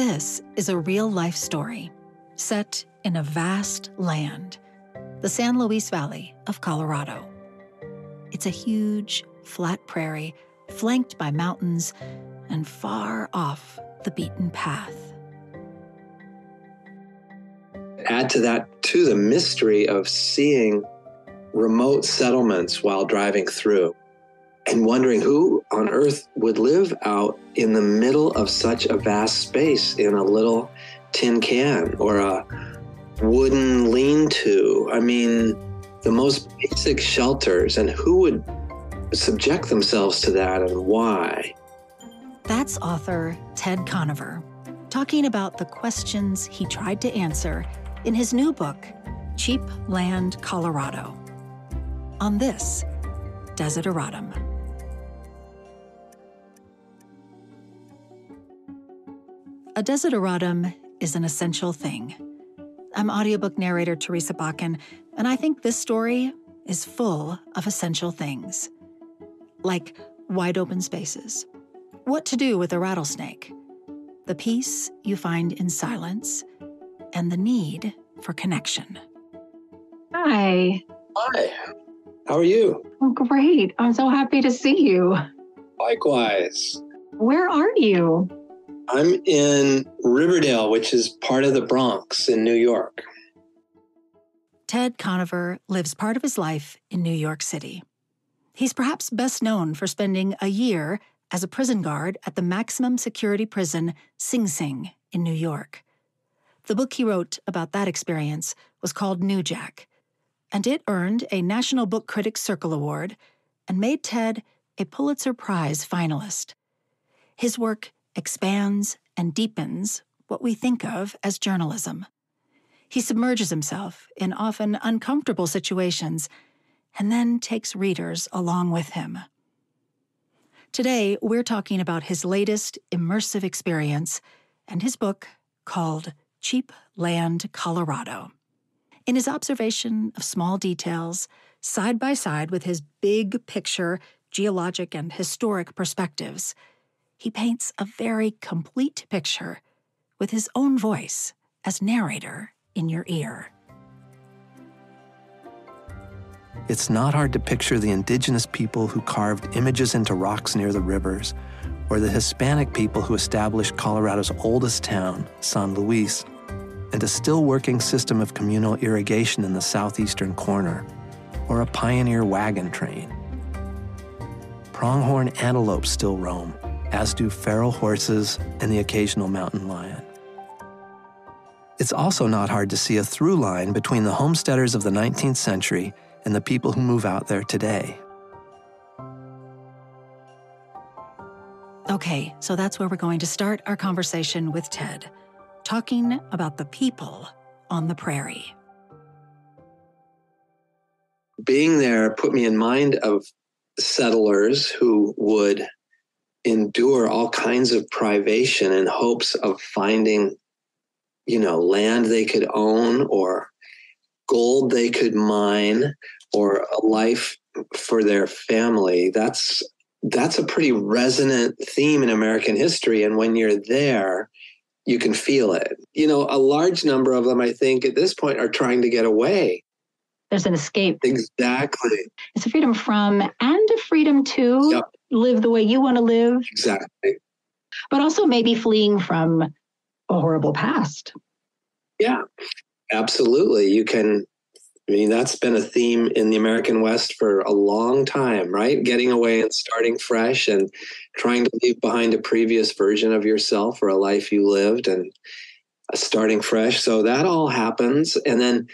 This is a real life story set in a vast land, the San Luis Valley of Colorado. It's a huge, flat prairie flanked by mountains and far off the beaten path. Add to that, to the mystery of seeing remote settlements while driving through and wondering who on earth would live out in the middle of such a vast space in a little tin can or a wooden lean to. I mean, the most basic shelters, and who would subject themselves to that and why? That's author Ted Conover talking about the questions he tried to answer in his new book, Cheap Land, Colorado. On this, Desideratum. A desideratum is an essential thing. I'm audiobook narrator Teresa Bakken, and I think this story is full of essential things. Like wide open spaces, what to do with a rattlesnake, the peace you find in silence, and the need for connection. Hi. Hi. How are you? Oh, great. I'm so happy to see you. Likewise. Where are you? I'm in Riverdale, which is part of the Bronx in New York. Ted Conover lives part of his life in New York City. He's perhaps best known for spending a year as a prison guard at the maximum security prison Sing Sing in New York. The book he wrote about that experience was called Newjack, and it earned a National Book Critics Circle Award and made Ted a Pulitzer Prize finalist. His work expands and deepens what we think of as journalism. He submerges himself in often uncomfortable situations and then takes readers along with him. Today, we're talking about his latest immersive experience and his book called Cheap Land, Colorado. In his observation of small details, side by side with his big picture, geologic, and historic perspectives, he paints a very complete picture with his own voice as narrator in your ear. It's not hard to picture the indigenous people who carved images into rocks near the rivers, or the Hispanic people who established Colorado's oldest town, San Luis, and a still working system of communal irrigation in the southeastern corner, or a pioneer wagon train. Pronghorn antelope still roam, as do feral horses and the occasional mountain lion. It's also not hard to see a through line between the homesteaders of the 19th century and the people who move out there today. Okay, so that's where we're going to start our conversation with Ted, talking about the people on the prairie. Being there put me in mind of settlers who would endure all kinds of privation in hopes of finding, you know, land they could own or gold they could mine or a life for their family. That's that's a pretty resonant theme in american history. And when you're there you can feel it. You know a large number of them i think at this point are trying to get away. There's an escape. Exactly. It's a freedom from and a freedom to yep. Live the way you want to live exactly but also maybe fleeing from a horrible past yeah Absolutely. You can, I mean, that's been a theme in the American West for a long time, right? Getting away and starting fresh and trying to leave behind a previous version of yourself or a life you lived and starting fresh. So that all happens. And then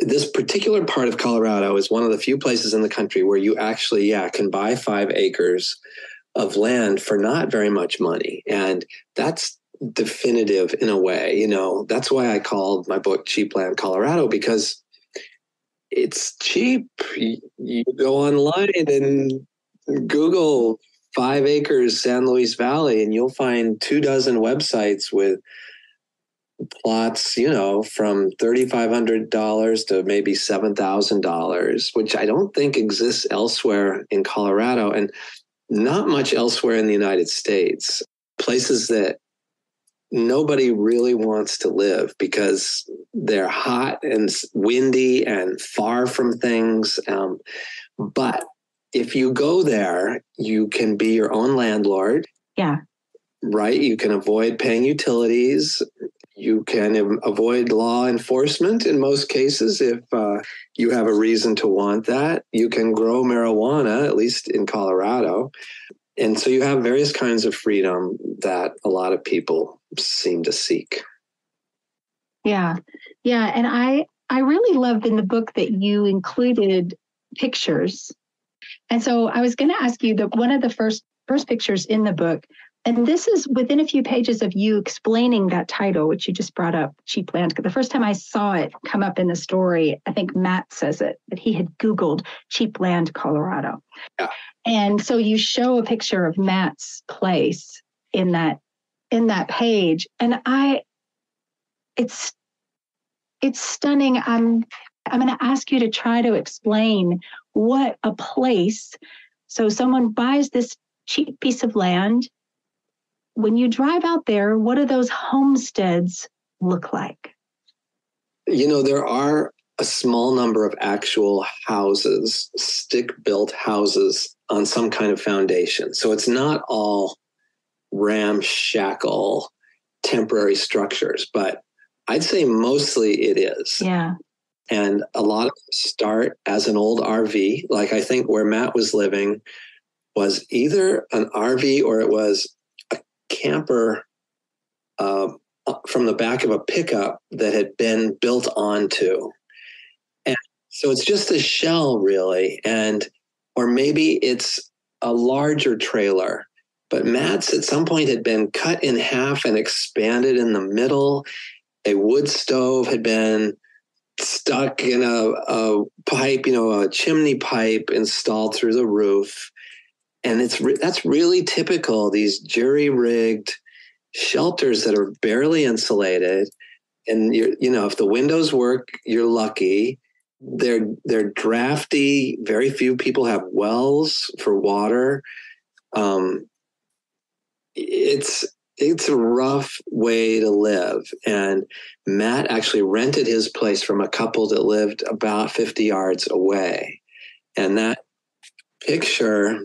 this particular part of Colorado is one of the few places in the country where you actually, yeah, can buy five acres of land for not very much money. And that's definitive in a way. You know, that's why I called my book Cheap Land Colorado because it's cheap. You, go online and Google five acres San Luis Valley, and you'll find two dozen websites with plots, you know, from $3,500 to maybe $7,000, which I don't think exists elsewhere in Colorado and not much elsewhere in the United States. Places that nobody really wants to live because they're hot and windy and far from things. Um, but if you go there, you can be your own landlord. Yeah. Right? You can avoid paying utilities. You can avoid law enforcement in most cases if uh, you have a reason to want that. You can grow marijuana, at least in Colorado. And so you have various kinds of freedom that a lot of people seem to seek. Yeah. Yeah. And I, I really loved in the book that you included pictures. And so I was going to ask you that one of the first first pictures in the book, and mm. this is within a few pages of you explaining that title, which you just brought up, cheap land. The first time I saw it come up in the story, I think Matt says it that he had Googled cheap land, Colorado. Yeah. And so you show a picture of Matt's place in that in that page, and I, it's it's stunning. I'm I'm going to ask you to try to explain what a place. So someone buys this cheap piece of land. When you drive out there, what do those homesteads look like? You know, there are a small number of actual houses, stick built houses on some kind of foundation. So it's not all ramshackle temporary structures, but I'd say mostly it is. Yeah. And a lot of start as an old RV. Like I think where Matt was living was either an RV or it was camper uh, from the back of a pickup that had been built onto. And so it's just a shell, really. And, or maybe it's a larger trailer. But Matt's at some point had been cut in half and expanded in the middle. A wood stove had been stuck in a, a pipe, you know, a chimney pipe installed through the roof. And it's re- that's really typical. These jury rigged shelters that are barely insulated, and you you know if the windows work, you're lucky. They're they're drafty. Very few people have wells for water. Um, it's it's a rough way to live. And Matt actually rented his place from a couple that lived about 50 yards away. And that picture,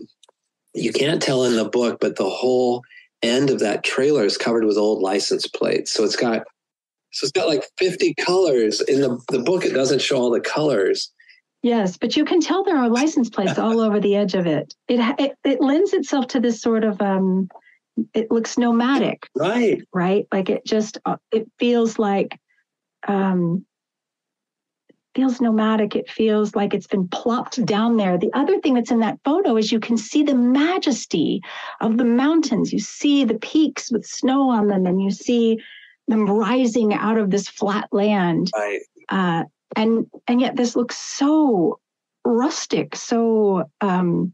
you can't tell in the book, but the whole end of that trailer is covered with old license plates. So it's got so it's got like 50 colors. In the, the book, it doesn't show all the colors. Yes, but you can tell there are license plates all over the edge of it. It it, it lends itself to this sort of um, it looks nomadic right right like it just uh, it feels like um feels nomadic. It feels like it's been plopped down there. The other thing that's in that photo is you can see the majesty of the mountains. You see the peaks with snow on them and you see them rising out of this flat land. Right. Uh, and and yet this looks so rustic so um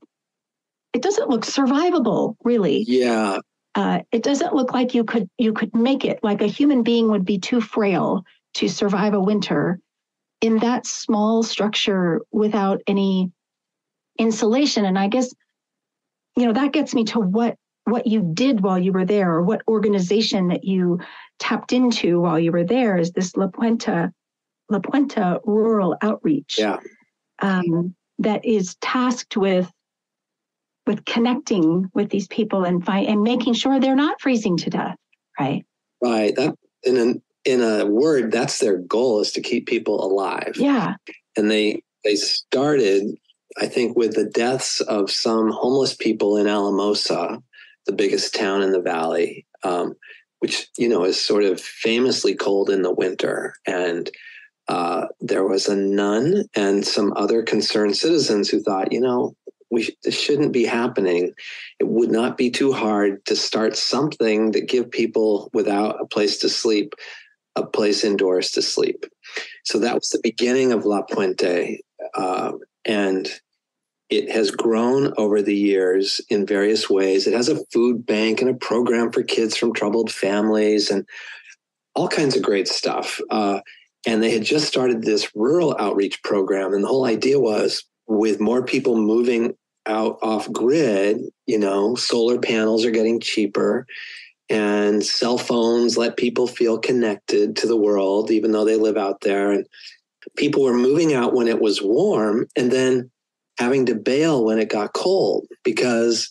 it doesn't look survivable really. Yeah. Uh, it doesn't look like you could you could make it like a human being would be too frail to survive a winter in that small structure without any insulation. And i guess you know that gets me to what what you did while you were there or what organization that you tapped into while you were there is this la puente la puente rural outreach yeah. um, that is tasked with with connecting with these people and find and making sure they're not freezing to death right? Right. That in a in a word that's their goal is to keep people alive. Yeah. And they they started i think with the deaths of some homeless people in alamosa the biggest town in the valley um, which you know is sort of famously cold in the winter. And uh, there was a nun and some other concerned citizens who thought you know we this shouldn't be happening. It would not be too hard to start something that give people without a place to sleep a place indoors to sleep. So that was the beginning of La Puente, uh, and it has grown over the years in various ways. It has a food bank and a program for kids from troubled families and all kinds of great stuff. Uh, and they had just started this rural outreach program, and the whole idea was with more people moving out off grid, you know, solar panels are getting cheaper. And cell phones let people feel connected to the world, even though they live out there. And people were moving out when it was warm and then having to bail when it got cold because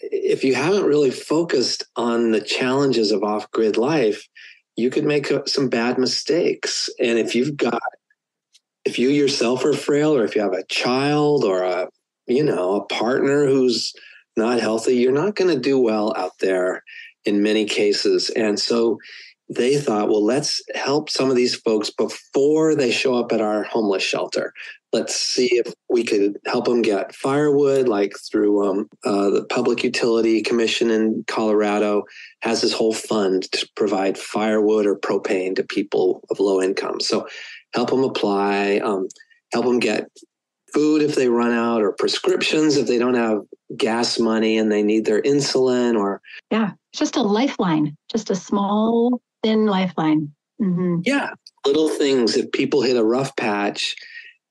if you haven't really focused on the challenges of off grid life, you could make some bad mistakes. And if you've got, if you yourself are frail, or if you have a child or a, you know, a partner who's not healthy, you're not going to do well out there in many cases. And so they thought, well, let's help some of these folks before they show up at our homeless shelter. Let's see if we could help them get firewood, like through um, uh, the Public Utility Commission in Colorado has this whole fund to provide firewood or propane to people of low income. So help them apply, um, help them get food if they run out, or prescriptions if they don't have gas money and they need their insulin, or yeah, just a lifeline, just a small thin lifeline. Mm-hmm. Yeah, little things. If people hit a rough patch,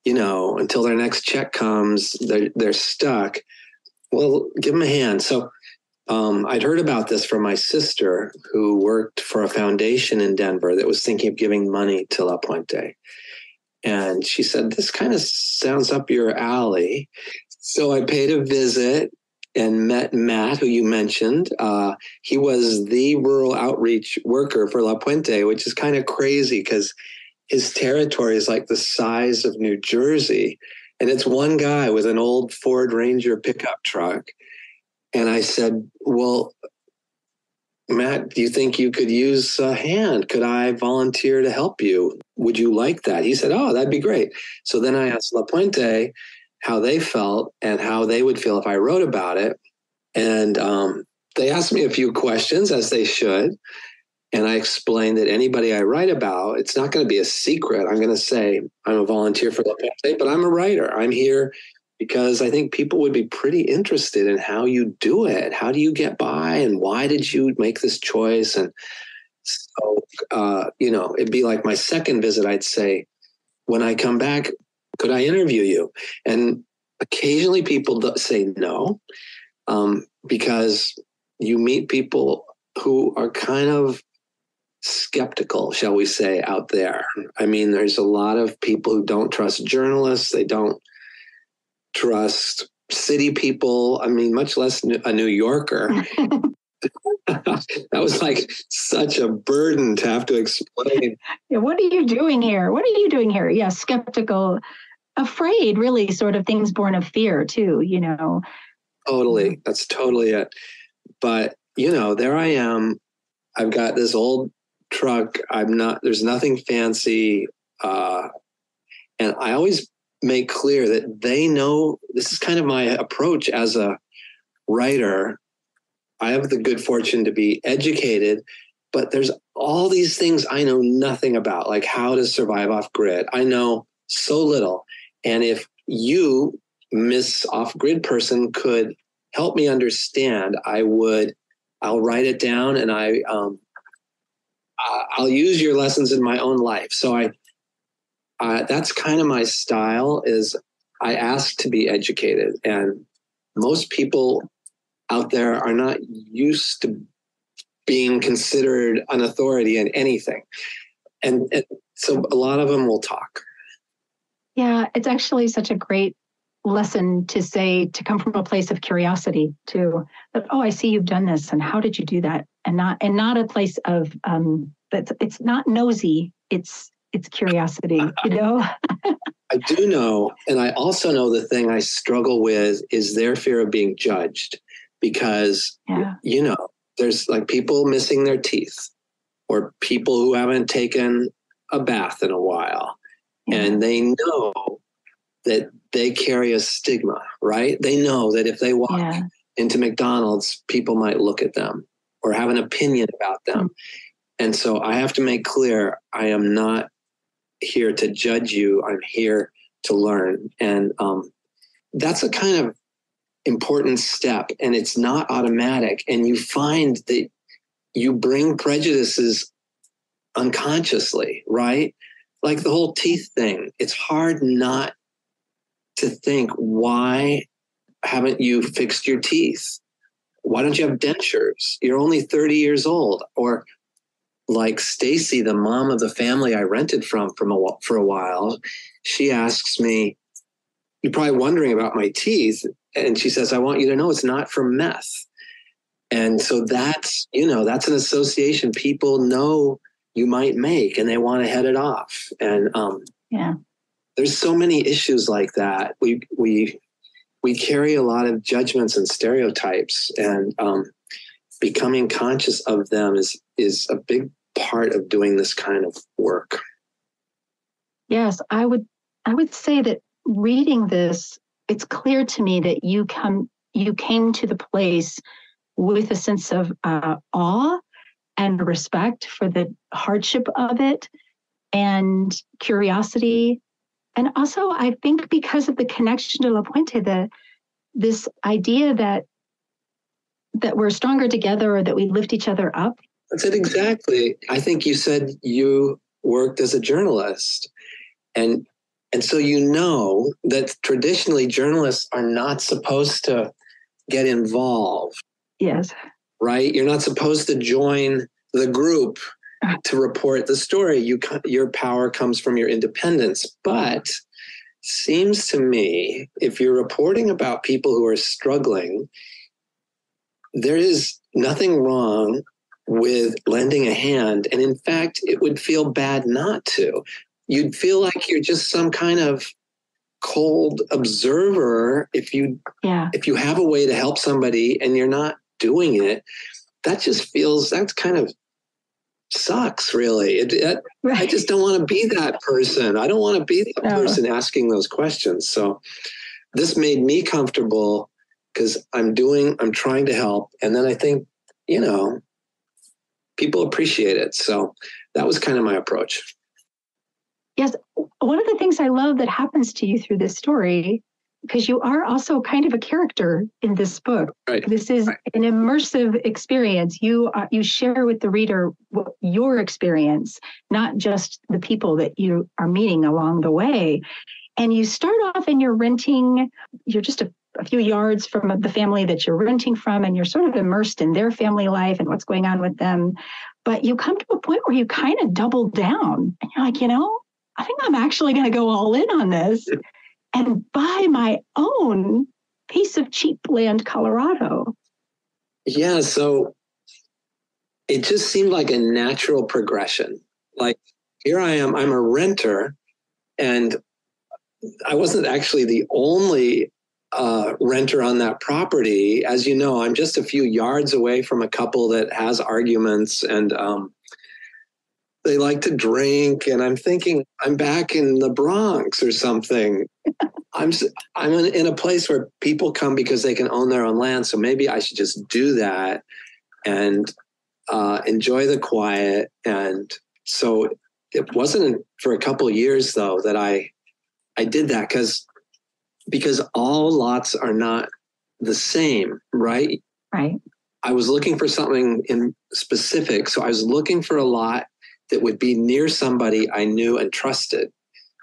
you know, until their next check comes, they're they're stuck. Well, give them a hand. So um, I'd heard about this from my sister who worked for a foundation in Denver that was thinking of giving money to La Puente. And she said, This kind of sounds up your alley. So I paid a visit and met Matt, who you mentioned. Uh, he was the rural outreach worker for La Puente, which is kind of crazy because his territory is like the size of New Jersey. And it's one guy with an old Ford Ranger pickup truck. And I said, Well, Matt, do you think you could use a hand? Could I volunteer to help you? Would you like that? He said, Oh, that'd be great. So then I asked La Puente, how they felt and how they would feel if I wrote about it. And um, they asked me a few questions, as they should. And I explained that anybody I write about, it's not going to be a secret. I'm going to say I'm a volunteer for La Puente, but I'm a writer. I'm here because I think people would be pretty interested in how you do it. How do you get by, and why did you make this choice? And so, uh, you know, it'd be like my second visit. I'd say, when I come back, could I interview you? And occasionally people say no um, because you meet people who are kind of skeptical, shall we say, out there. I mean, there's a lot of people who don't trust journalists, they don't trust city people. I mean, much less a New Yorker. that was like such a burden to have to explain. Yeah, what are you doing here? What are you doing here? Yeah, skeptical afraid, really, sort of things born of fear, too, you know. Totally. That's totally it. But, you know, there I am. I've got this old truck. I'm not, there's nothing fancy. Uh, and I always make clear that they know this is kind of my approach as a writer. I have the good fortune to be educated, but there's all these things I know nothing about, like how to survive off grid. I know so little. And if you, Miss Off Grid person, could help me understand, I would. I'll write it down, and I um, I'll use your lessons in my own life. So I, uh, that's kind of my style. Is I ask to be educated, and most people out there are not used to being considered an authority in anything, and, and so a lot of them will talk. Yeah, it's actually such a great lesson to say to come from a place of curiosity to that oh i see you've done this and how did you do that and not and not a place of um that's it's not nosy it's it's curiosity you know i do know and i also know the thing i struggle with is their fear of being judged because yeah. you know there's like people missing their teeth or people who haven't taken a bath in a while and they know that they carry a stigma, right? They know that if they walk yeah. into McDonald's, people might look at them or have an opinion about them. Mm-hmm. And so I have to make clear I am not here to judge you, I'm here to learn. And um, that's a kind of important step, and it's not automatic. And you find that you bring prejudices unconsciously, right? like the whole teeth thing, it's hard not to think, why haven't you fixed your teeth? why don't you have dentures? You're only 30 years old. Or like Stacy, the mom of the family I rented from from a, for a while, she asks me, "You're probably wondering about my teeth," and she says, "I want you to know it's not from meth." And so that's you know that's an association people know you might make, and they want to head it off. And um, yeah, there's so many issues like that. We we we carry a lot of judgments and stereotypes, and um, becoming conscious of them is is a big part of doing this kind of work. Yes, I would I would say that reading this, it's clear to me that you come you came to the place with a sense of uh, awe and respect for the hardship of it and curiosity. And also, I think because of the connection to La Puente, the this idea that that we're stronger together or that we lift each other up that's it exactly. I think you said you worked as a journalist. And and so you know that traditionally journalists are not supposed to get involved. Yes. Right? You're not supposed to join the group to report the story. You your power comes from your independence. But seems to me if you're reporting about people who are struggling, there is nothing wrong with lending a hand. And in fact, it would feel bad not to. You'd feel like you're just some kind of cold observer if you yeah. if you have a way to help somebody and you're not doing it that just feels that's kind of sucks really it, it, right. i just don't want to be that person i don't want to be that no. person asking those questions so this made me comfortable because i'm doing i'm trying to help and then i think you know people appreciate it. So that was kind of my approach. Yes. One of the things I love that happens to you through this story, because you are also kind of a character in this book. Right. This is right. an immersive experience. You uh, you share with the reader your experience, not just the people that you are meeting along the way. And you start off and you're renting, you're just a a few yards from the family that you're renting from and you're sort of immersed in their family life and what's going on with them. But you come to a point where you kind of double down and you're like you know i think i'm actually going to go all in on this. And buy my own piece of cheap land colorado. Yeah so it just seemed like a natural progression. Like here i am i'm a renter and I wasn't actually the only uh, renter on that property, as you know, I'm just a few yards away from a couple that has arguments and um, they like to drink. And I'm thinking, I'm back in the Bronx or something. I'm I'm in a place where people come because they can own their own land. So maybe I should just do that and uh, enjoy the quiet. And so it wasn't for a couple years though that I I did that because because all lots are not the same, right? Right. I was looking for something in specific. So I was looking for a lot that would be near somebody I knew and trusted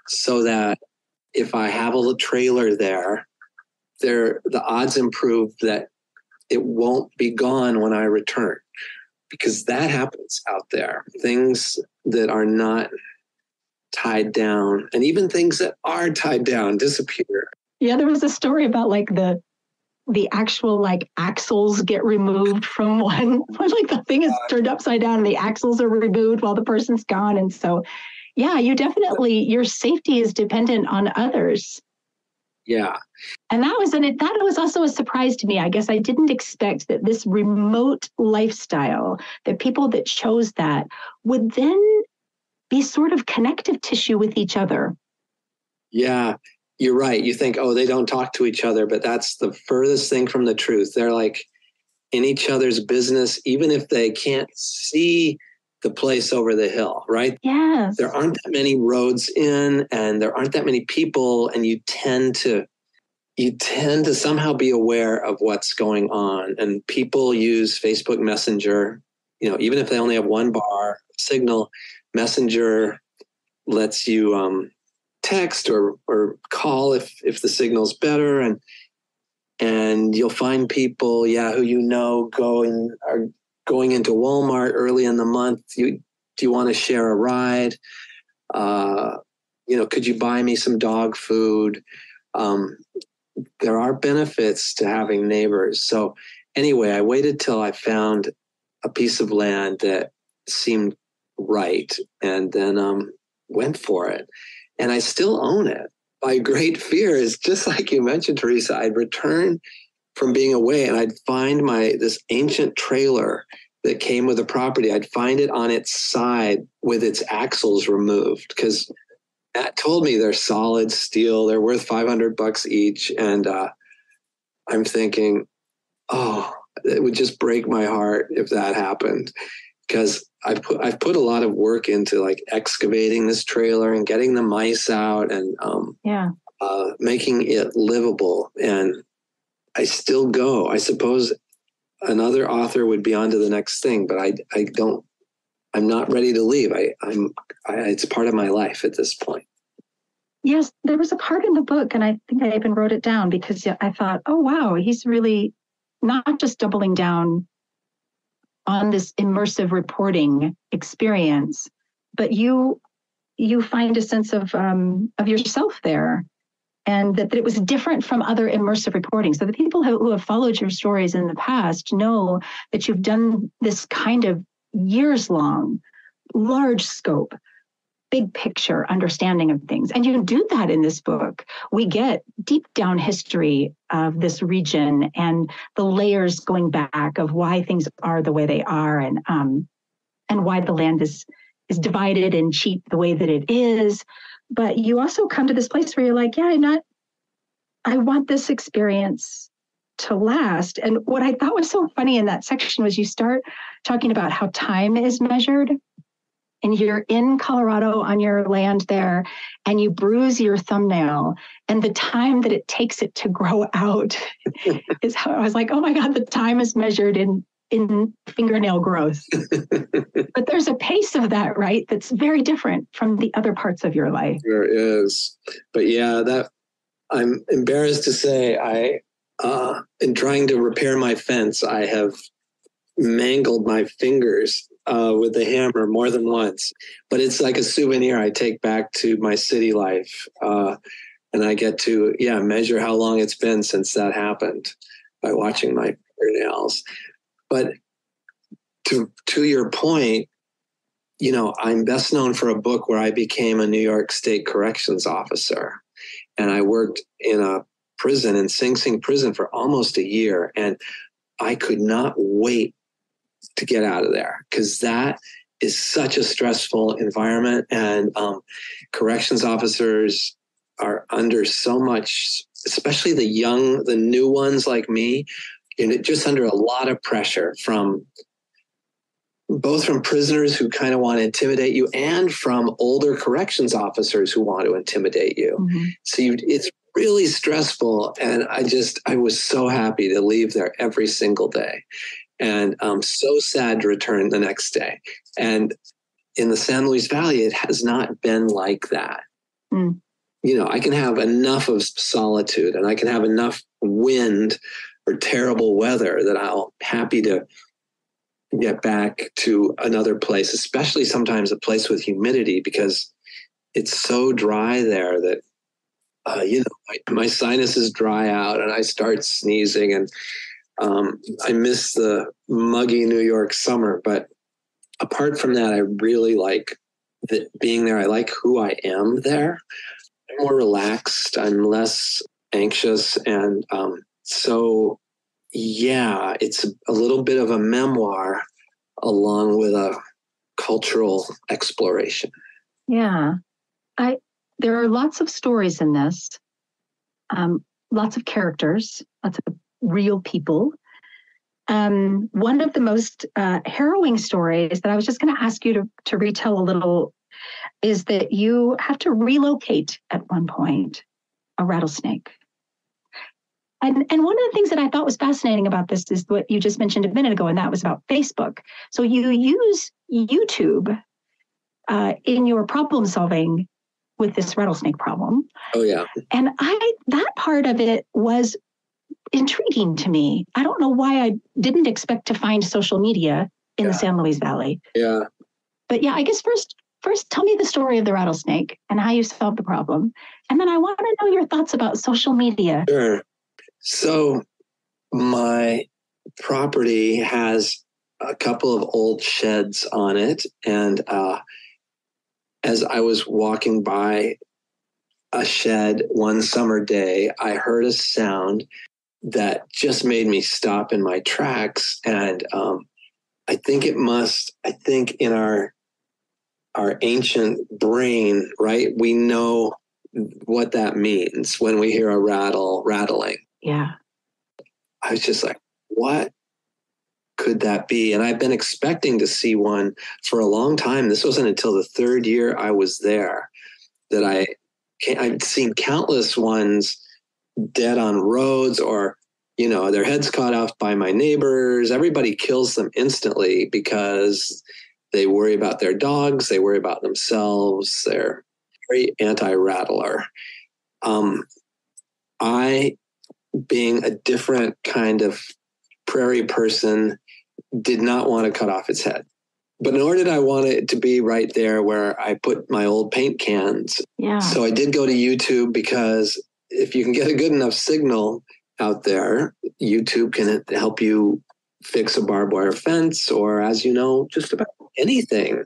so that if I have a little trailer there, there the odds improve that it won't be gone when I return because that happens out there. Things that are not tied down and even things that are tied down disappear. Yeah, there was a story about like the the actual like axles get removed from one like the thing is turned upside down and the axles are removed while the person's gone. And so yeah you definitely your safety is dependent on others. Yeah. And that was and it that was also a surprise to me. I guess i didn't expect that this remote lifestyle the people that chose that would then be sort of connective tissue with each other. Yeah you're right. You think, oh, they don't talk to each other, but that's the furthest thing from the truth. They're like in each other's business, even if they can't see the place over the hill, right? Yes. There aren't that many roads in and there aren't that many people, and you tend to you tend to somehow be aware of what's going on. And people use Facebook Messenger, you know, even if they only have one bar, Signal Messenger lets you um, text or or call if if the signal's better and and you'll find people, yeah, who you know going are going into Walmart early in the month. You do you want to share a ride? Uh, you know, could you buy me some dog food? Um, there are benefits to having neighbors. So anyway, I waited till I found a piece of land that seemed right, and then um, went for it. And I still own it. My great fear is just like you mentioned, Teresa. I'd return from being away, and I'd find my this ancient trailer that came with the property. I'd find it on its side with its axles removed because Matt told me they're solid steel. They're worth 500 bucks each. And uh, I'm thinking, oh, it would just break my heart if that happened because I've put, I've put a lot of work into like excavating this trailer and getting the mice out and um, yeah. uh, making it livable. And I still go. I suppose another author would be on to the next thing, but I, I don't I'm not ready to leave. I, I'm, I, it's part of my life at this point. Yes, there was a part in the book, and I think I even wrote it down because I thought, oh, wow, he's really not just doubling down on this immersive reporting experience, but you you find a sense of um, of yourself there, and that, that, it was different from other immersive reporting. So the people who, who have followed your stories in the past know that you've done this kind of years long, large scope, big picture understanding of things. And you do that in this book. We get deep down history of this region and the layers going back of why things are the way they are and um, and why the land is is divided and cheap the way that it is. But you also come to this place where you're like, yeah, I'm not I want this experience to last. And what I thought was so funny in that section was you start talking about how time is measured. And you're in Colorado on your land there, and you bruise your thumbnail, and the time that it takes it to grow out is how I was like, oh my God, the time is measured in in fingernail growth. but there's a pace of that, right? That's very different from the other parts of your life. There is. But yeah, that I'm embarrassed to say I uh, in trying to repair my fence, I have mangled my fingers uh, with the hammer more than once. But it's like a souvenir I take back to my city life. Uh, and I get to, yeah, measure how long it's been since that happened by watching my fingernails. But to, to your point, you know, I'm best known for a book where I became a New York State corrections officer. And I worked in a prison in Sing Sing prison for almost a year. And I could not wait to get out of there because that is such a stressful environment. And um, corrections officers are under so much, especially the young, the new ones like me, and just under a lot of pressure from both from prisoners who kind of want to intimidate you and from older corrections officers who want to intimidate you. Mm-hmm. So you, it's really stressful. And I just, I was so happy to leave there every single day. And I'm so sad to return the next day. And in the San Luis Valley, it has not been like that. Mm. You know, I can have enough of solitude and I can have enough wind or terrible weather that I'll happy to get back to another place, especially sometimes a place with humidity because it's so dry there that uh, you know, my, my, sinuses dry out and I start sneezing and um, I miss the muggy New York summer. But apart from that, I really like the, being there. I like who I am there. I'm more relaxed. I'm less anxious. And um, so, yeah, it's a little bit of a memoir along with a cultural exploration. Yeah. I there are lots of stories in this, um, lots of characters, lots of real people. Um, one of the most uh, harrowing stories that I was just going to ask you to, to retell a little is that you have to relocate at one point a rattlesnake. And, and one of the things that I thought was fascinating about this is what you just mentioned a minute ago, and that was about Facebook. So you use YouTube uh, in your problem solving with this rattlesnake problem. Oh yeah. And I that part of it was intriguing to me. I don't know why I didn't expect to find social media in Yeah. the San Luis Valley. Yeah. But yeah, I guess first, first tell me the story of the rattlesnake and how you solved the problem, and then I want to know your thoughts about social media. Sure. So my property has a couple of old sheds on it. And uh, as I was walking by a shed one summer day, I heard a sound that just made me stop in my tracks. And um, I think it must, I think in our our ancient brain, right? We know what that means when we hear a rattle rattling. Yeah. I was just like, what could that be? And I've been expecting to see one for a long time. This wasn't until the third year I was there that I I'd seen countless ones dead on roads or you know their heads caught off by my neighbors. Everybody kills them instantly because they worry about their dogs they worry about themselves they're very anti-rattler. Um, i being a different kind of prairie person did not want to cut off its head. But nor did i want it to be right there where i put my old paint cans. Yeah. so I did go to YouTube because if you can get a good enough signal out there, YouTube can help you fix a barbed wire fence or, as you know, just about anything.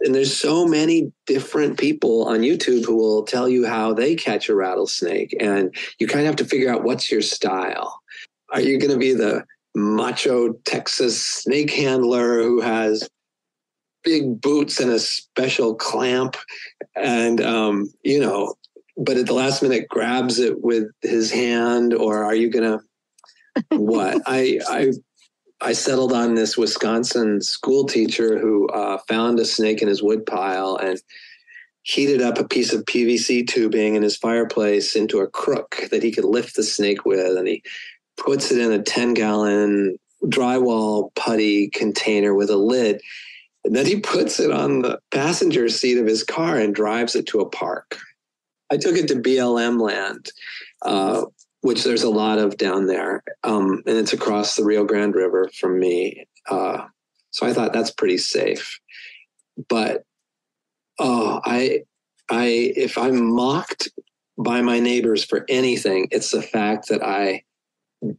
And there's so many different people on YouTube who will tell you how they catch a rattlesnake. And you kind of have to figure out what's your style. Are you going to be the macho Texas snake handler who has big boots and a special clamp and um, you know but at the last minute grabs it with his hand or are you gonna what i i i settled on this wisconsin school teacher who uh, found a snake in his woodpile and heated up a piece of pvc tubing in his fireplace into a crook that he could lift the snake with and he puts it in a 10 gallon drywall putty container with a lid and then he puts it on the passenger seat of his car and drives it to a park. I took it to BLM land, uh, which there's a lot of down there. Um, and it's across the Rio Grande River from me. Uh, so I thought that's pretty safe. But oh, I, I, if I'm mocked by my neighbors for anything, it's the fact that I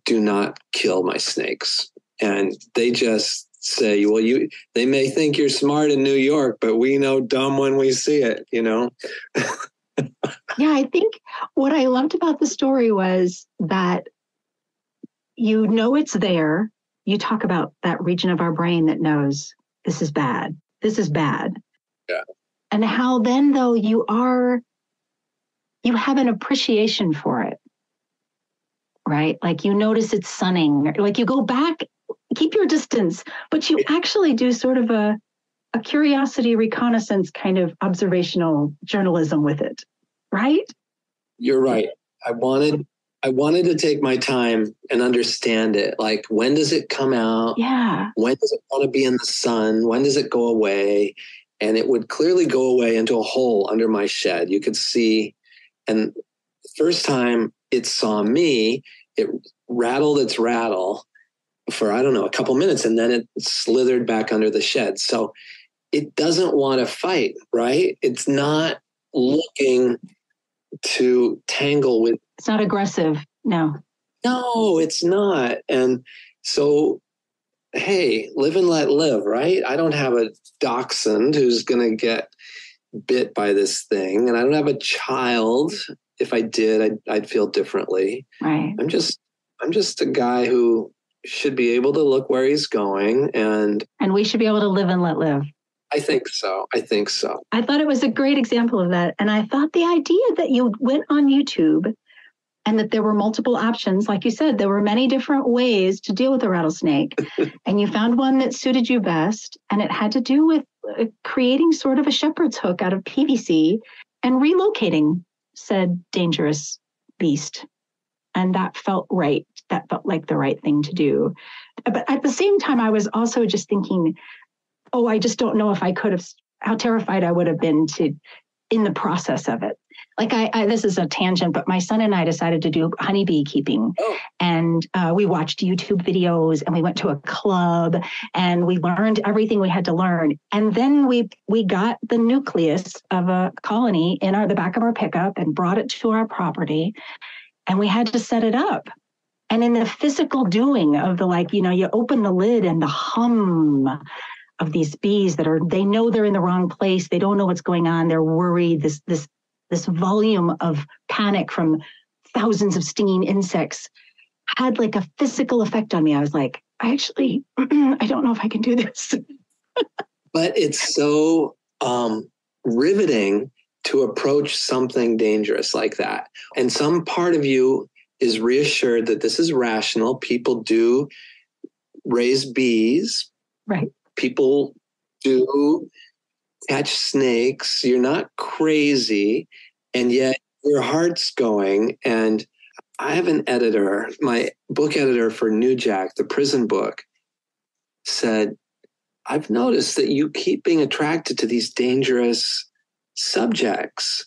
do not kill my snakes. And they just say, well, you they may think you're smart in New York, but we know dumb when we see it, you know? Yeah, I think what I loved about the story was that you know it's there. You talk about that region of our brain that knows this is bad. This is bad. Yeah. And how then, though, you are, you have an appreciation for it, right? Like you notice it's sunning, like you go back, keep your distance, but you actually do sort of a, a curiosity reconnaissance kind of observational journalism with it, right? You're right. I wanted I wanted to take my time and understand it. Like when does it come out? Yeah. When does it want to be in the sun? When does it go away? And it would clearly go away into a hole under my shed. You could see, and the first time it saw me, it rattled its rattle for, I don't know, a couple minutes, and then it slithered back under the shed. So it doesn't want to fight, right? It's not looking to tangle with It's not aggressive. No. no, it's not. And so, hey, live and let live, right? I don't have a dachshund who's going to get bit by this thing, and I don't have a child. If I did, I'd, I'd feel differently. Right. I'm just, I'm just a guy who should be able to look where he's going, and And we should be able to live and let live. I think so. I think so. I thought it was a great example of that. And I thought the idea that you went on YouTube and that there were multiple options, like you said, there were many different ways to deal with a rattlesnake. and you found one that suited you best. And it had to do with uh, creating sort of a shepherd's hook out of PVC and relocating said dangerous beast. And that felt right. That felt like the right thing to do. But at the same time, I was also just thinking, oh, I just don't know if I could have, how terrified I would have been to in the process of it. Like I, I, this is a tangent, but my son and I decided to do honeybee keeping, oh. and uh, we watched YouTube videos, and we went to a club, and we learned everything we had to learn, and then we we got the nucleus of a colony in our the back of our pickup and brought it to our property, and we had to set it up. And in the physical doing of the like, you know, you open the lid and the hum of these bees that are they know they're in the wrong place. They don't know what's going on. They're worried. This this this volume of panic from thousands of stinging insects had like a physical effect on me. I was like i actually i don't know if i can do this. But it's so um, riveting to approach something dangerous like that. And some part of you is reassured that this is rational. People do raise bees. Right people do catch snakes. You're not crazy, and yet your heart's going. And I have an editor, my book editor for Newjack, the prison book, said, I've noticed that you keep being attracted to these dangerous subjects.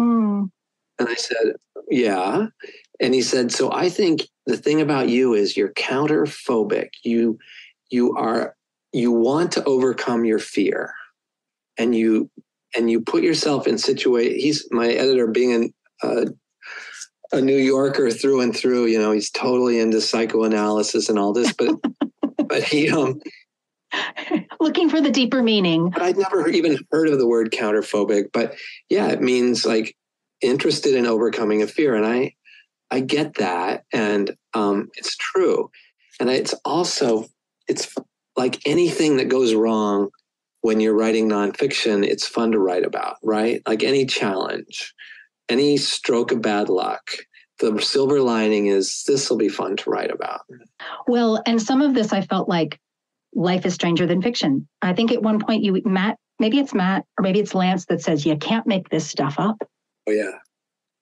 Mm. And I said, Yeah. And he said, So I think the thing about you is you're counterphobic. You you are you want to overcome your fear and you and you put yourself in situation he's my editor being an, uh, a new yorker through and through you know he's totally into psychoanalysis and all this but but he um looking for the deeper meaning. But i'd never even heard of the word counterphobic but yeah it means like interested in overcoming a fear and i i get that and um it's true. And it's also it's like anything that goes wrong when you're writing nonfiction, it's fun to write about, right? Like any challenge, any stroke of bad luck. The silver lining is this will be fun to write about. Well, and some of this I felt like life is stranger than fiction. I think at one point you, Matt, maybe it's Matt or maybe it's Lance that says, you can't make this stuff up. Oh, yeah.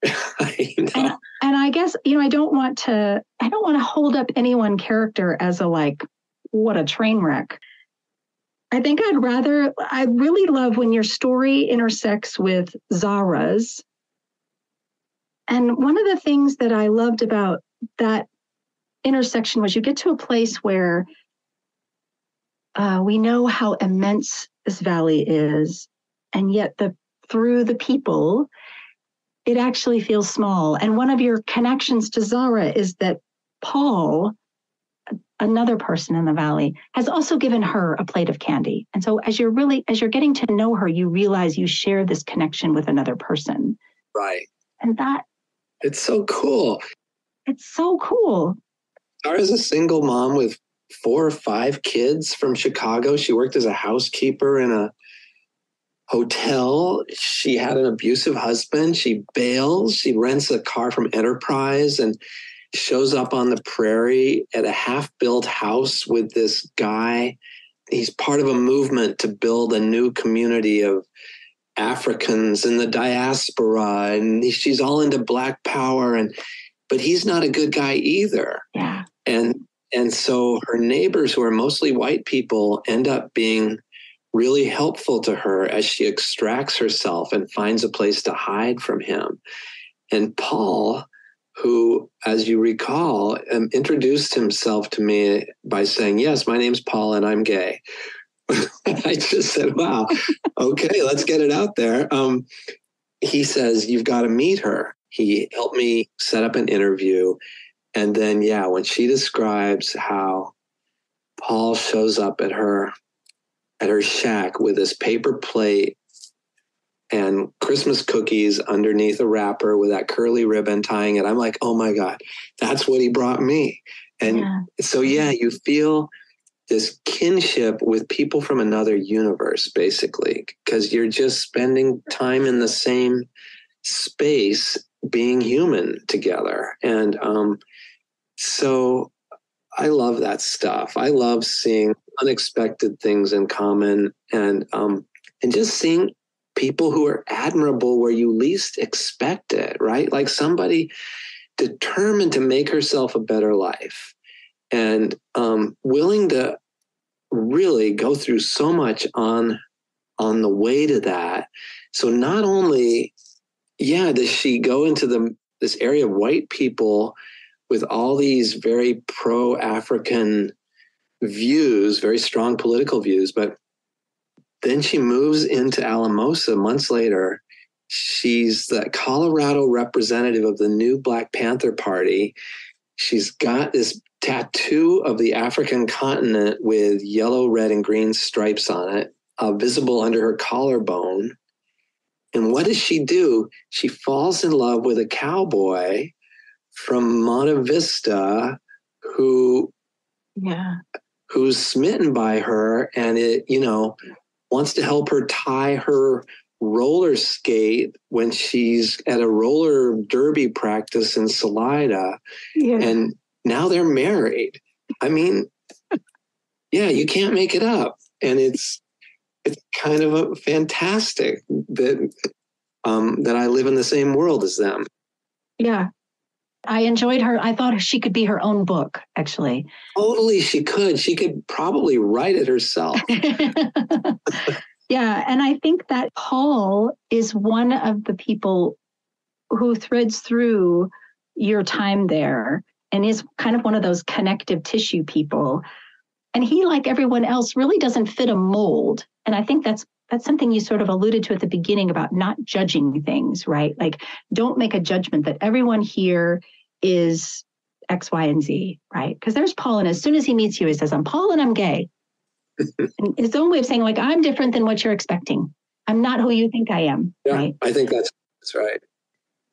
and, and I guess, you know, I don't want to, I don't want to hold up any one character as a like what a train wreck. I think I'd rather, I really love when your story intersects with Zara's. And one of the things that I loved about that intersection was you get to a place where uh, we know how immense this valley is, and yet the through the people, it actually feels small. And one of your connections to Zara is that Paul another person in the valley has also given her a plate of candy. And so as you're really as you're getting to know her, you realize you share this connection with another person. Right. And that it's so cool. It's so cool. Zara's a single mom with four or five kids from Chicago. She worked as a housekeeper in a hotel. She had an abusive husband. She bails. She rents a car from Enterprise and shows up on the prairie at a half built house with this guy. He's part of a movement to build a new community of Africans in the diaspora, and she's all into Black Power, and but he's not a good guy either. Yeah, and and so her neighbors, who are mostly white people, end up being really helpful to her as she extracts herself and finds a place to hide from him. And Paul who, as you recall, um, introduced himself to me by saying, Yes, my name's Paul and I'm gay. I just said, Wow, okay, let's get it out there. Um, he says, You've got to meet her. He helped me set up an interview. And then, yeah, when she describes how Paul shows up at her at her shack with this paper plate and Christmas cookies underneath a wrapper with that curly ribbon tying it. I'm like, oh my God, that's what he brought me. And yeah. so, yeah, you feel this kinship with people from another universe, basically, because you're just spending time in the same space being human together. And um, so I love that stuff. I love seeing unexpected things in common and um, and just seeing people who are admirable where you least expect it, right? Like somebody determined to make herself a better life and um, willing to really go through so much on on the way to that So not only, yeah, does she go into the this area of white people with all these very pro-African views, very strong political views, but then she moves into Alamosa months later. She's the Colorado representative of the new Black Panther Party. She's got this tattoo of the African continent with yellow, red, and green stripes on it, uh, visible under her collarbone. And what does she do? She falls in love with a cowboy from Monte Vista who yeah who's smitten by her and it you know wants to help her tie her roller skate when she's at a roller derby practice in Salida yeah and now they're married. I mean, yeah, you can't make it up. And it's it's kind of a fantastic that um, that I live in the same world as them. yeah i enjoyed her i thought she could be her own book actually Totally, she could. She could probably write it herself. yeah and i think that paul is one of the people who threads through your time there and is kind of one of those connective tissue people and he like everyone else really doesn't fit a mold and i think that's that's something you sort of alluded to at the beginning about not judging things right like don't make a judgment that everyone here is x y and z right because there's paul and as soon as he meets you he says i'm paul and i'm gay and his own way of saying like i'm different than what you're expecting i'm not who you think i am Yeah, right I think that's that's right.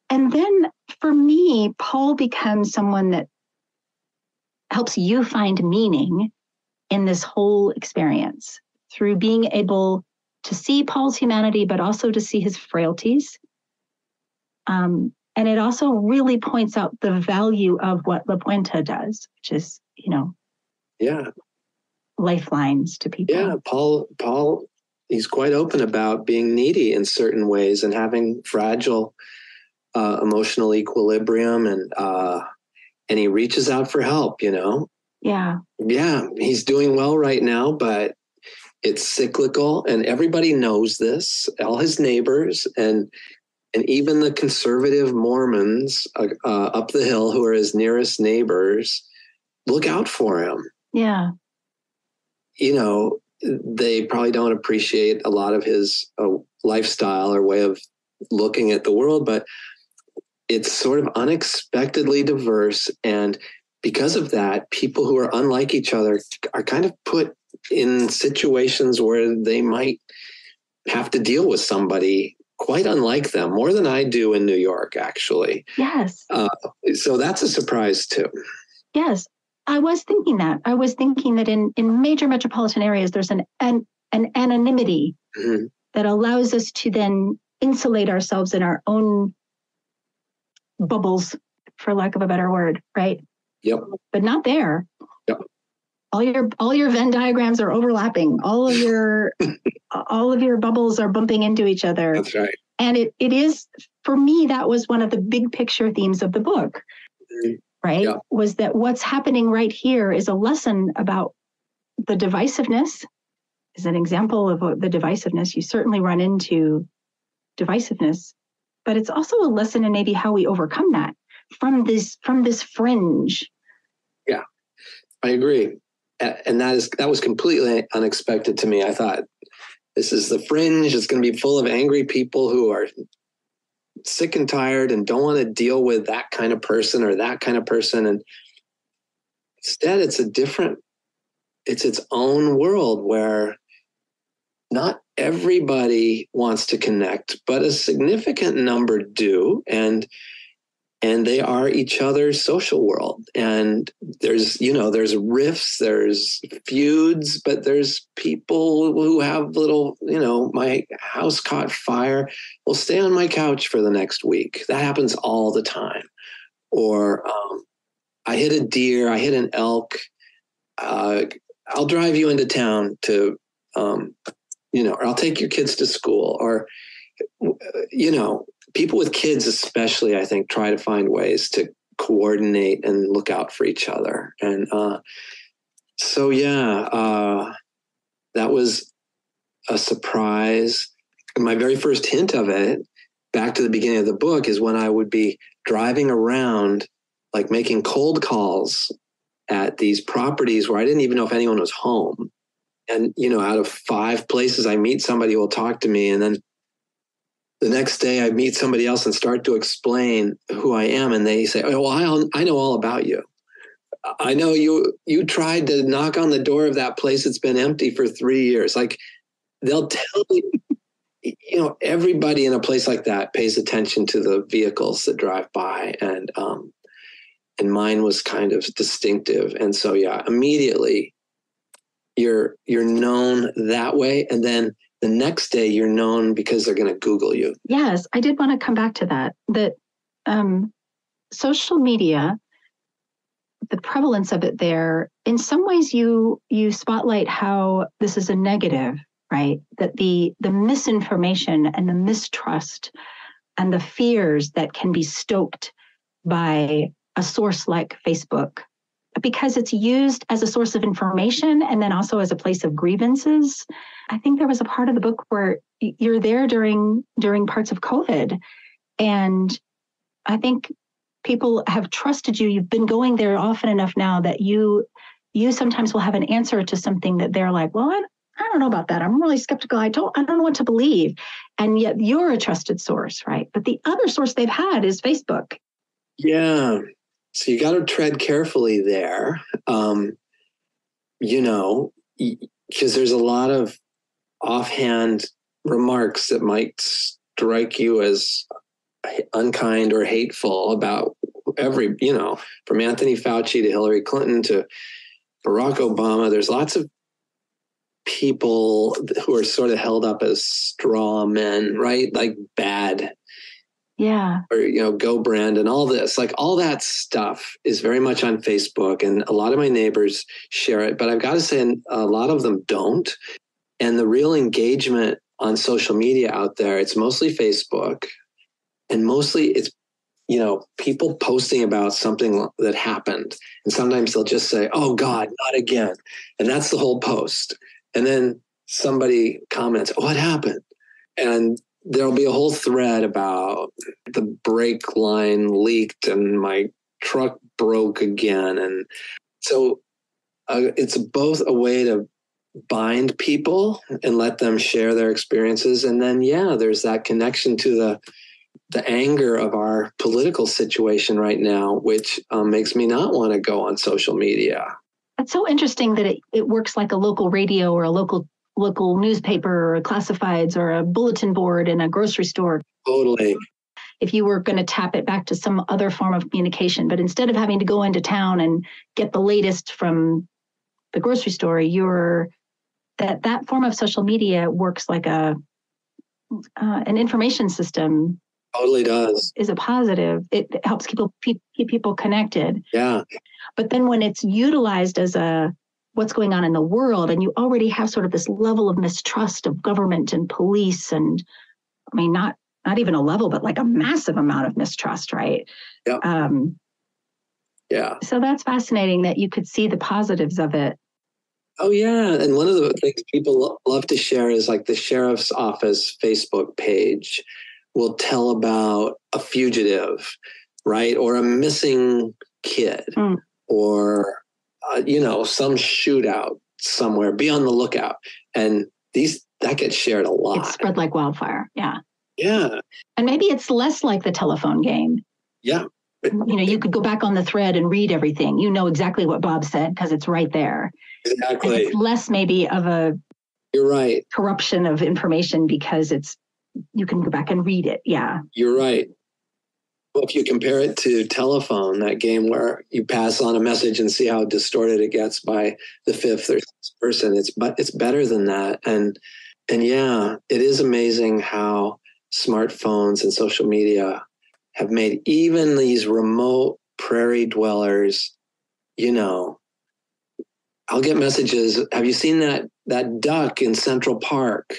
and then for me, Paul becomes someone that helps you find meaning in this whole experience through being able to see Paul's humanity, but also to see his frailties. Um, and it also really points out the value of what La Puente does, which is, you know, Yeah, lifelines to people. yeah. Paul, Paul, he's quite open about being needy in certain ways and having fragile uh, emotional equilibrium, and uh, and he reaches out for help. You know, Yeah. yeah, he's doing well right now, but it's cyclical, and everybody knows this. All his neighbors and and even the conservative Mormons uh, uh, up the hill, who are his nearest neighbors, look out for him. Yeah. You know, they probably don't appreciate a lot of his uh, lifestyle or way of looking at the world, but it's sort of unexpectedly diverse and because of that, people who are unlike each other are kind of put in situations where they might have to deal with somebody quite unlike them, more than I do in New York, actually. Yes. So that's a surprise too. Yes, I was thinking that. I was thinking that in in major metropolitan areas, there's an an, an anonymity Mhm. that allows us to then insulate ourselves in our own bubbles, for lack of a better word, right? Yep. But not there. All your all your Venn diagrams are overlapping. All of your all of your bubbles are bumping into each other That's right. and it it is for me that was one of the big picture themes of the book Mhm. right Yeah. was that what's happening right here is a lesson about the divisiveness is an example of what the divisiveness you certainly run into divisiveness but it's also a lesson in maybe how we overcome that from this from this fringe yeah I agree. And that is that was completely unexpected to me. I thought this is the fringe. It's going to be full of angry people who are sick and tired and don't want to deal with that kind of person or that kind of person. And instead, it's a different, it's its own world where not everybody wants to connect, but a significant number do. And and they are each other's social world. And there's, you know, there's rifts, there's feuds, but there's people who have little, you know, my house caught fire. will stay on my couch for the next week. That happens all the time. Or um, I hit a deer, I hit an elk. Uh, I'll drive you into town to, um, you know, or I'll take your kids to school, or, you know, people with kids, especially, I think, try to find ways to coordinate and look out for each other. And uh, so, yeah, uh, that was a surprise. my very first hint of it, back to the beginning of the book, is when I would be driving around, like making cold calls at these properties where I didn't even know if anyone was home. And, you know, out of five places I meet somebody will talk to me. And then the next day I meet somebody else and start to explain who I am. And they say, Oh, well, I, I know all about you. I know you you tried to knock on the door of that place that's been empty for three years. Like they'll tell you, you know, everybody in a place like that pays attention to the vehicles that drive by, and um, and mine was kind of distinctive. And so yeah, immediately you're you're known that way, and then the next day you're known because they're going to Google you. Yes, I did want to come back to that. That um, social media the prevalence of it there in some ways you you spotlight how this is a negative right that the the misinformation and the mistrust and the fears that can be stoked by a source like facebook because it's used as a source of information and then also as a place of grievances i think there was a part of the book where you're there during during parts of covid. And i think people have trusted you. You've been going there often enough now that you you sometimes will have an answer to something that they're like well I, I don't know about that. I'm really skeptical. I don't i don't know what to believe. And yet you're a trusted source right? But the other source they've had is facebook. Yeah so you got to tread carefully there um you know because there's a lot of offhand remarks that might strike you as unkind or hateful about every, you know, from Anthony Fauci to Hillary Clinton to Barack Obama. There's lots of people who are sort of held up as straw men, right? Like bad. Yeah. Or, you know, go brand and all this. Like all that stuff is very much on Facebook. And a lot of my neighbors share it. But I've got to say, a lot of them don't. And the real engagement on social media out there, it's mostly Facebook and mostly it's you know people posting about something that happened and sometimes they'll just say oh god not again and that's the whole post and then somebody comments oh, what happened and there'll be a whole thread about the brake line leaked and my truck broke again and so uh, it's both a way to bind people and let them share their experiences and then yeah there's that connection to the the anger of our political situation right now, which um, makes me not want to go on social media. It's so interesting that it, it works like a local radio or a local local newspaper or classifieds or a bulletin board in a grocery store. Totally. If you were going to tap it back to some other form of communication, but instead of having to go into town and get the latest from the grocery store, you're that that form of social media works like a uh, an information system. Totally does. Is a positive. It helps keep, keep people connected. Yeah. But then when it's utilized as a what's going on in the world and you already have sort of this level of mistrust of government and police and i mean not not even a level but like a massive amount of mistrust right yeah um yeah so that's fascinating that you could see the positives of it Oh yeah, and one of the things people love to share is like the sheriff's office Facebook page, will tell about a fugitive, right? Or a missing kid, mm. or, uh, you know, some shootout somewhere. Be on the lookout. And these, that gets shared a lot. It's spread like wildfire. Yeah. Yeah. And maybe it's less like the telephone game. Yeah. You know, you could go back on the thread and read everything. You know exactly what Bob said because it's right there. Exactly. less maybe of a you're right corruption of information because it's you can go back and read it. Yeah. You're right. Well, if you compare it to telephone, that game where you pass on a message and see how distorted it gets by the fifth or sixth person, it's but it's better than that. And and yeah, it is amazing how smartphones and social media have made even these remote prairie dwellers, you know, I'll get messages. Have you seen that that duck in Central Park?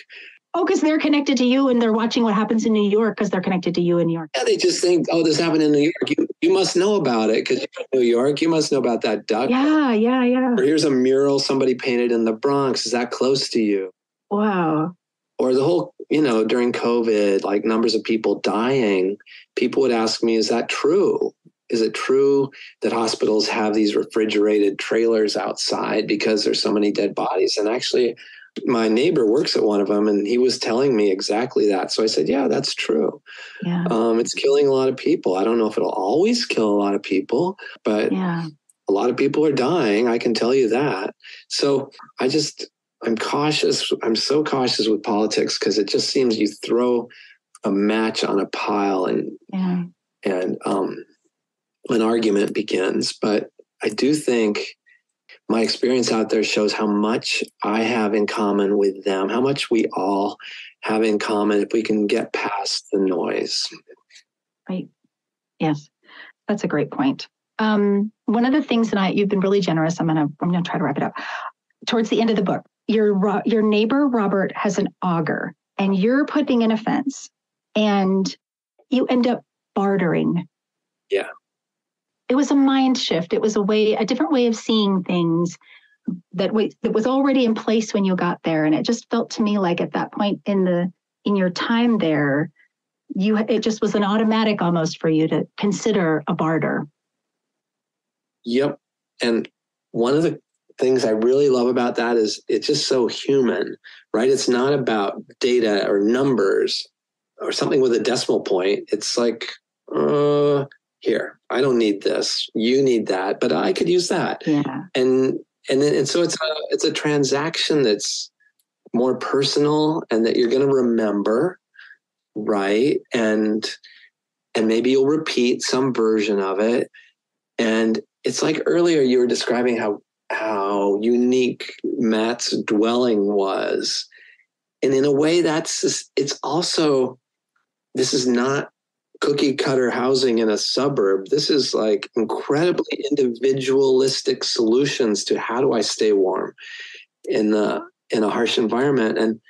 Oh, because they're connected to you and they're watching what happens in New York because they're connected to you in New York. Yeah, they just think, oh, this happened in New York. You, you must know about it because you're in New York. You must know about that duck. Yeah, yeah, yeah. Or here's a mural somebody painted in the Bronx. Is that close to you? Wow. Or the whole you know, during COVID, like numbers of people dying, people would ask me, is that true? Is it true that hospitals have these refrigerated trailers outside because there's so many dead bodies? And actually, my neighbor works at one of them and he was telling me exactly that. So I said, yeah, that's true. Yeah. Um, it's killing a lot of people. I don't know if it'll always kill a lot of people, but yeah. a lot of people are dying. I can tell you that. So I just, I'm cautious. I'm so cautious with politics because it just seems you throw a match on a pile and, yeah. and, um, an argument begins. But I do think my experience out there shows how much I have in common with them, how much we all have in common if we can get past the noise. Right. Yes, that's a great point. Um, one of the things that I, you've been really generous. I'm gonna I'm gonna try to wrap it up. Towards the end of the book, your your neighbor Robert has an auger, and you're putting in a fence, and you end up bartering. Yeah it was a mind shift. It was a way, a different way of seeing things that w- that was already in place when you got there. And it just felt to me like at that point in the in your time there, you it just was an automatic almost for you to consider a barter. Yep. And one of the things I really love about that is it's just so human, right? It's not about data or numbers or something with a decimal point. It's like, uh, here. I don't need this. You need that. But i could use that. Yeah. And and then, and so it's a it's a transaction that's more personal and that you're going to remember right? And and maybe you'll repeat some version of it. And it's like earlier you were describing how how unique matt's dwelling was. And in a way that's it's also this is not cookie cutter housing in a suburb. This is like incredibly individualistic solutions to how do I stay warm in the in a harsh environment? And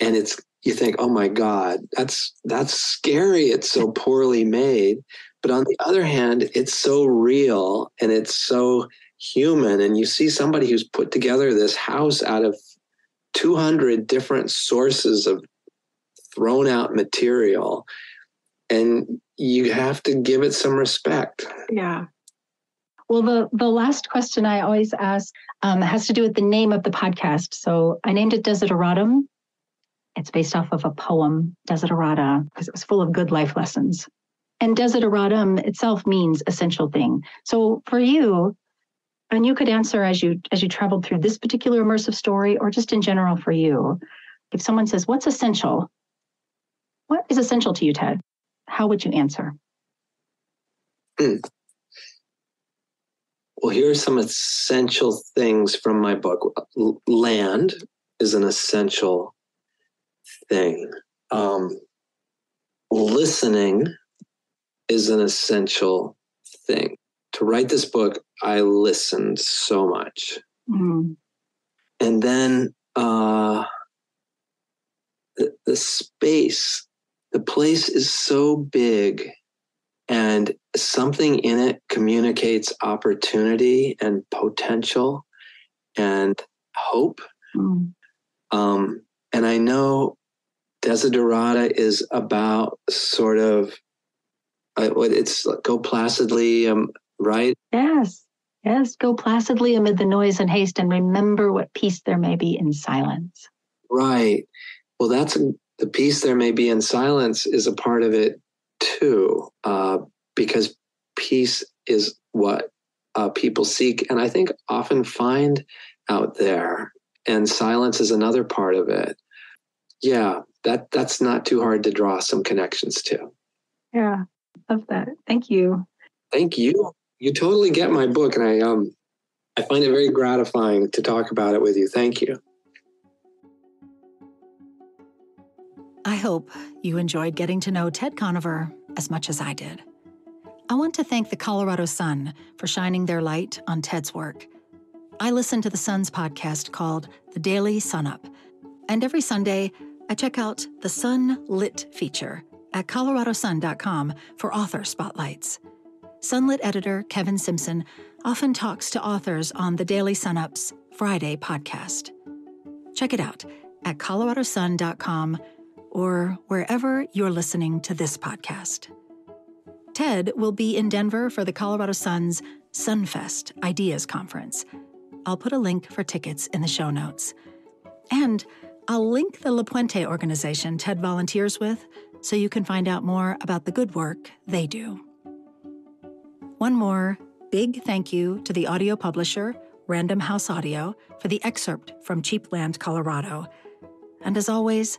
and it's you think oh my god that's that's scary. It's so poorly made. But on the other hand it's so real and it's so human. And you see somebody who's put together this house out of 200 different sources of thrown out material and you have to give it some respect. Yeah. Well, the the last question I always ask um, has to do with the name of the podcast. So I named it Desideratum. It's based off of a poem, Desiderata, because it was full of good life lessons. And desideratum itself means essential thing. So for you, and you could answer as you as you traveled through this particular immersive story, or just in general for you. If someone says, "What's essential?" What is essential to you, Ted? How would you answer? Hmm. Well, here are some essential things from my book. Land is an essential thing. Um, listening is an essential thing. To write this book, I listened so much. Mm. And then uh, the, the space the place is so big and something in it communicates opportunity and potential and hope. Mm. Um, and I know Desiderata is about sort of uh, it's go placidly, um, right? Yes, yes, go placidly amid the noise and haste, and remember what peace there may be in silence. Right. Well, that's the peace there may be in silence is a part of it too, uh, because peace is what uh, people seek and I think often find out there. And silence is another part of it. Yeah, that that's not too hard to draw some connections to. Yeah, love that. Thank you. Thank you. You totally get my book, and I um I find it very gratifying to talk about it with you. Thank you. I hope you enjoyed getting to know Ted Conover as much as I did. I want to thank the Colorado Sun for shining their light on Ted's work. I listen to the Sun's podcast called The Daily Sun Up, and every Sunday I check out the Sun Lit feature at coloradosun.com for author spotlights. Sunlit editor Kevin Simpson often talks to authors on the Daily Sun Up's Friday podcast. Check it out at coloradosun.com or wherever you're listening to this podcast. Ted will be in Denver for the Colorado Sun's Sunfest Ideas Conference. I'll put a link for tickets in the show notes. And I'll link the La Puente organization Ted volunteers with so you can find out more about the good work they do. One more big thank you to the audio publisher, Random House Audio, for the excerpt from Cheap Land, Colorado. And as always,